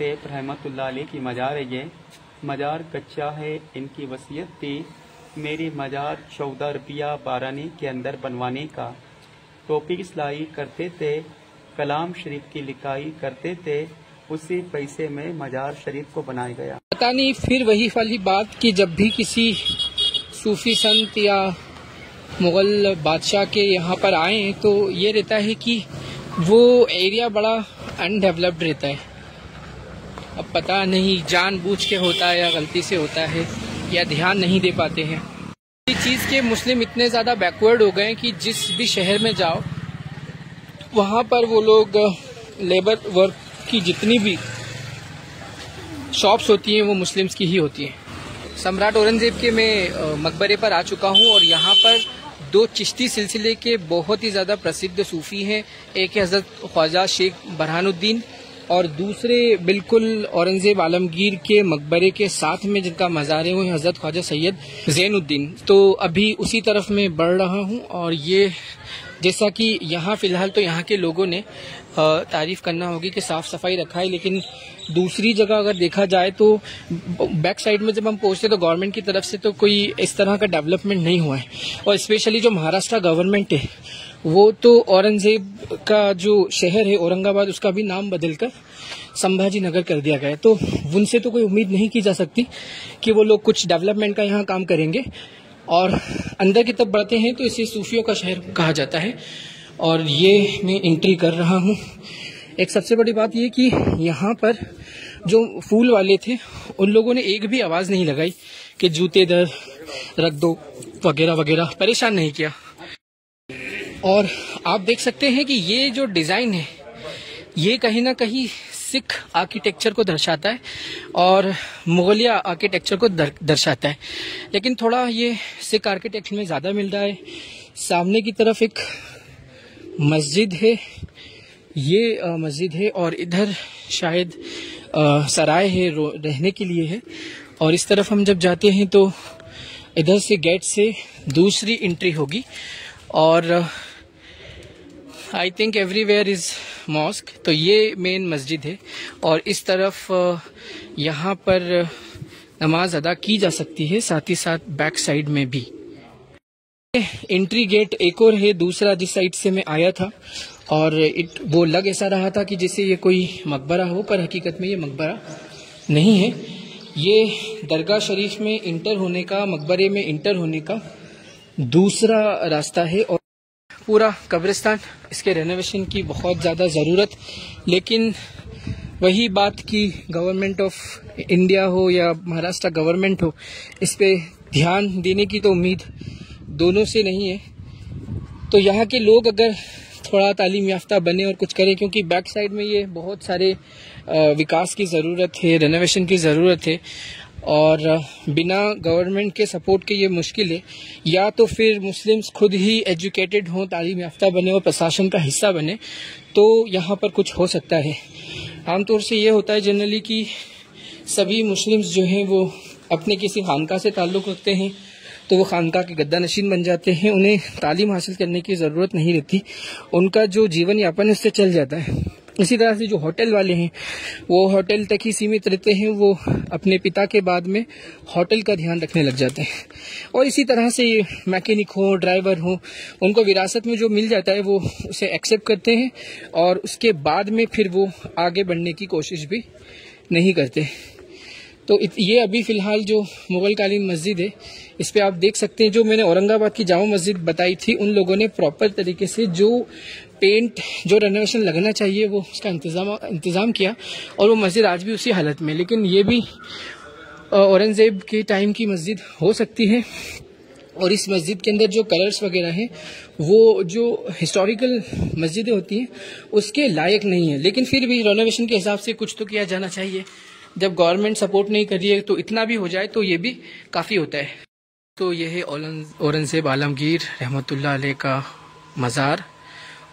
सेब रहमतुल्लाह अलैह की मज़ार है ये। मज़ार कच्चा है, इनकी वसीयत थी मेरी मज़ार चौदह रुपया बारानी के अंदर बनवाने का। टोपी सिलाई करते थे, कलाम शरीफ की लिखाई करते थे, उसी पैसे में मज़ार शरीफ को बनाया गया। पता नहीं फिर वही वाली बात कि जब भी किसी सूफी संत या मुगल बादशाह के यहाँ पर आए तो ये रहता है कि वो एरिया बड़ा अनडेवलप्ड रहता है। अब पता नहीं जानबूझ के होता है या गलती से होता है, या ध्यान नहीं दे पाते हैं। इस चीज़ के मुस्लिम इतने ज़्यादा बैकवर्ड हो गए कि जिस भी शहर में जाओ, वहाँ पर वो लोग लेबर वर्क की जितनी भी शॉप्स होती हैं, वो मुस्लिम्स की ही होती हैं। सम्राट औरंगज़ेब के मैं मकबरे पर आ चुका हूँ और यहाँ पर दो चिश्ती सिलसिले के बहुत ही ज़्यादा प्रसिद्ध सूफी हैं। एक हज़रत ख्वाजा शेख बरहानुद्दीन और दूसरे बिल्कुल औरंगज़ेब आलमगीर के मकबरे के साथ में जिनका मज़ार है वो हज़रत ख्वाजा सैयद जैनुद्दीन। तो अभी उसी तरफ़ में बढ़ रहा हूँ और ये, जैसा कि यहाँ फ़िलहाल तो यहाँ के लोगों ने तारीफ़ करना होगी कि साफ़ सफ़ाई रखा है लेकिन दूसरी जगह अगर देखा जाए तो बैक साइड में जब हम पहुँचते तो गवर्नमेंट की तरफ़ से तो कोई इस तरह का डेवलपमेंट नहीं हुआ है। और स्पेशली जो महाराष्ट्र गवर्नमेंट है वो तो औरंगज़ेब का जो शहर है, औरंगाबाद, उसका भी नाम बदलकर संभाजी नगर कर दिया गया तो उनसे तो कोई उम्मीद नहीं की जा सकती कि वो लोग कुछ डेवलपमेंट का यहाँ काम करेंगे। और अंदर की तरफ़ बढ़ते हैं तो इसे सूफियों का शहर कहा जाता है। और ये मैं एंट्री कर रहा हूँ। एक सबसे बड़ी बात ये कि यहाँ पर जो फूल वाले थे, उन लोगों ने एक भी आवाज़ नहीं लगाई कि जूते दर रख दो, वगैरह वगैरह। परेशान नहीं किया। और आप देख सकते हैं कि ये जो डिज़ाइन है ये कहीं ना कहीं सिख आर्किटेक्चर को दर्शाता है और मुगलिया आर्किटेक्चर को दर, दर्शाता है। लेकिन थोड़ा ये सिख आर्किटेक्चर में ज़्यादा मिल रहा है। सामने की तरफ़ एक मस्जिद है ये मस्जिद है और इधर शायद सराय है रहने के लिए है। और इस तरफ़ हम जब जाते हैं तो इधर से गेट से दूसरी एंट्री होगी और I think everywhere is mosque तो ये मेन मस्जिद है। और इस तरफ़ यहाँ पर नमाज़ अदा की जा सकती है, साथ ही साथ बैक साइड में भी। एंट्री गेट एक और है, दूसरा जिस साइड से मैं आया था। और इट वो लग ऐसा रहा था कि जैसे ये कोई मकबरा हो, पर हकीकत में ये मकबरा नहीं है। ये दरगाह शरीफ में इंटर होने का, मकबरे में इंटर होने का दूसरा रास्ता है। और पूरा कब्रिस्तान, इसके रेनोवेशन की बहुत ज़्यादा ज़रूरत। लेकिन वही बात की गवर्नमेंट ऑफ़ इंडिया हो या महाराष्ट्र गवर्नमेंट हो, इस पे ध्यान देने की तो उम्मीद दोनों से नहीं है। तो यहाँ के लोग अगर थोड़ा तालीम याफ्ता बने और कुछ करें, क्योंकि बैक साइड में ये बहुत सारे विकास की ज़रूरत है रेनोवेशन की ज़रूरत है। और बिना गवर्नमेंट के सपोर्ट के ये मुश्किल है। या तो फिर मुस्लिम्स खुद ही एजुकेटेड हों, तालीम याफ्ता बने और प्रशासन का हिस्सा बने तो यहाँ पर कुछ हो सकता है। आमतौर से ये होता है जनरली कि सभी मुस्लिम्स जो हैं, वो अपने किसी खानका से ताल्लुक़ रखते हैं तो वो खानका के गद्दा नशीन बन जाते हैं, उन्हें तालीम हासिल करने की ज़रूरत नहीं रहती। उनका जो जीवन यापन उससे चल जाता है। इसी तरह से जो होटल वाले हैं, वो होटल तक ही सीमित रहते हैं, वो अपने पिता के बाद में होटल का ध्यान रखने लग जाते हैं। और इसी तरह से मैकेनिक हो, ड्राइवर हो, उनको विरासत में जो मिल जाता है, वो उसे एक्सेप्ट करते हैं और उसके बाद में फिर वो आगे बढ़ने की कोशिश भी नहीं करते। तो ये अभी फ़िलहाल जो मुग़ल कालीन मस्जिद है, इस पर आप देख सकते हैं, जो मैंने औरंगाबाद की जामा मस्जिद बताई थी, उन लोगों ने प्रॉपर तरीके से जो पेंट जो रेनोवेशन लगना चाहिए, वो उसका इंतज़ाम इंतज़ाम किया और वो मस्जिद आज भी उसी हालत में लेकिन ये भी औरंगज़ेब के टाइम की मस्जिद हो सकती है और इस मस्जिद के अंदर जो कलर्स वगैरह हैं, वो जो हिस्टोरिकल मस्जिदें होती हैं, उसके लायक नहीं है। लेकिन फिर भी रेनोवेशन के हिसाब से कुछ तो किया जाना चाहिए। जब गवर्नमेंट सपोर्ट नहीं कर रही है तो इतना भी हो जाए तो ये भी काफ़ी होता है। तो ये है औरंगज़ेब आलमगीर रहमतुल्लाह अलैह का मज़ार।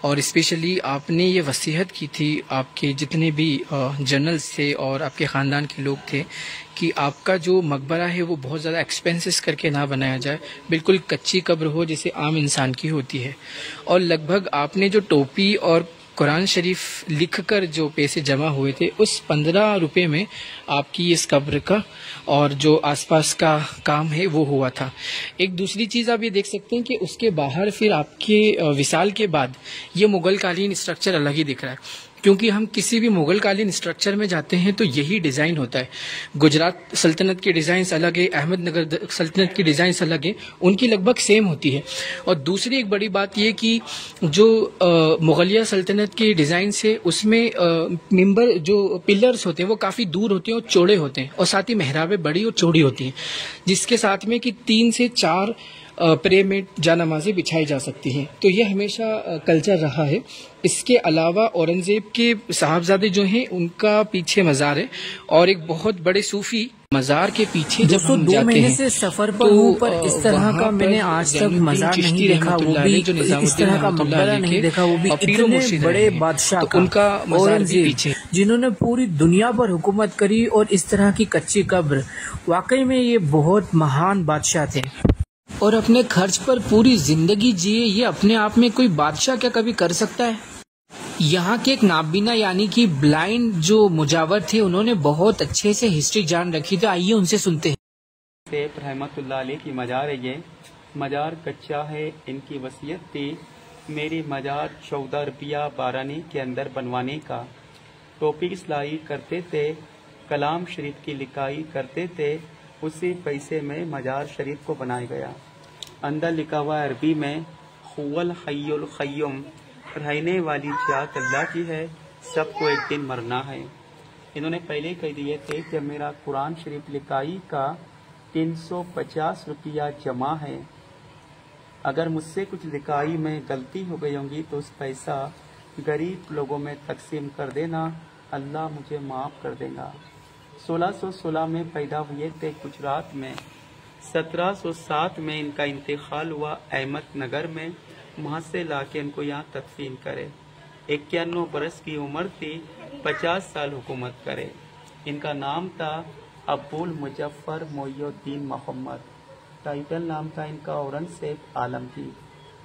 और इस्पेशली आपने ये वसीहत की थी, आपके जितने भी जनरल्स थे और आपके ख़ानदान के लोग थे, कि आपका जो मकबरा है, वो बहुत ज़्यादा एक्सपेंसेस करके ना बनाया जाए। बिल्कुल कच्ची कब्र हो, जैसे आम इंसान की होती है। और लगभग आपने जो टोपी और कुरान शरीफ लिखकर जो पैसे जमा हुए थे, उस पंद्रह रुपये में आपकी इस कब्र का और जो आसपास का काम है, वो हुआ था। एक दूसरी चीज़ आप ये देख सकते हैं कि उसके बाहर फिर आपके विशाल के बाद ये मुगल कालीन स्ट्रक्चर अलग ही दिख रहा है। क्योंकि हम किसी भी मुगल कालीन स्ट्रक्चर में जाते हैं तो यही डिज़ाइन होता है। गुजरात सल्तनत की डिज़ाइन अलग है, अहमदनगर सल्तनत की डिज़ाइन अलग है, उनकी लगभग सेम होती है। और दूसरी एक बड़ी बात यह कि जो मुगलिया सल्तनत की डिज़ाइन से उसमें मिंबर जो पिलर्स होते हैं, वो काफ़ी दूर होते हैं और चौड़े होते हैं और साथ ही मेहराबें बड़ी और चौड़ी होती हैं। जिसके साथ में कि तीन से चार प्रे में जानमाजें बिछाई जा सकती हैं। तो ये हमेशा कल्चर रहा है। इसके अलावा औरंगज़ेब के साहबजादे जो हैं उनका पीछे मज़ार है और एक बहुत बड़े सूफी मज़ार के पीछे जब हम दो महीने से सफ़र पर तो पर इस तरह का मैंने आज तक मज़ार नहीं देखा वो भी जो इस तरह का मकबरा नहीं देखा वो भी इतने बड़े बादशाह तो उनका औरंगज़ेब जिन्होंने पूरी दुनिया पर हुकूमत करी और इस तरह की कच्ची कब्र वाकई में ये बहुत महान बादशाह थे। और अपने खर्च पर पूरी ज़िंदगी जिए, ये अपने आप में कोई बादशाह क्या कभी कर सकता है? यहाँ के एक नाबीना यानी कि ब्लाइंड जो मुजावर थे, उन्होंने बहुत अच्छे से हिस्ट्री जान रखी तो आइए उनसे सुनते हैं। सेफ़ रहमतुल्लाह की मजार है ये। मजार कच्चा है, इनकी वसीयत थी मेरी मजार चौदह रुपया बारानी के अंदर बनवाने का। टोपी सिलाई करते थे, कलाम शरीफ की लिखाई करते थे उसी पैसे में मजार शरीफ को बनाया गया। अंदर लिखा हुआ अरबी में हुवल हयुल खय्युम। रहने वाली जात अल्लाह की है, सबको एक दिन मरना है। इन्होंने पहले कह दिए थे कि मेरा कुरान शरीफ लिखाई का 350 रुपया जमा है। अगर मुझसे कुछ लिखाई में गलती हो गई होंगी तो उस पैसा गरीब लोगों में तकसीम कर देना। अल्लाह मुझे माफ़ कर देगा। 1616 में पैदा हुए थे गुजरात में। 1707 में इनका इंतकाल हुआ अहमद नगर में। वहाँ से ला के इनको यहाँ तदफीन करे। इक्यानवे बरस की उम्र थी 50 साल हुकूमत करे। इनका नाम था अब्बुल मुजफ्फर मोयुद्दीन मोहम्मद। टाइटल नाम था इनका औरंगज़ेब आलमगीर।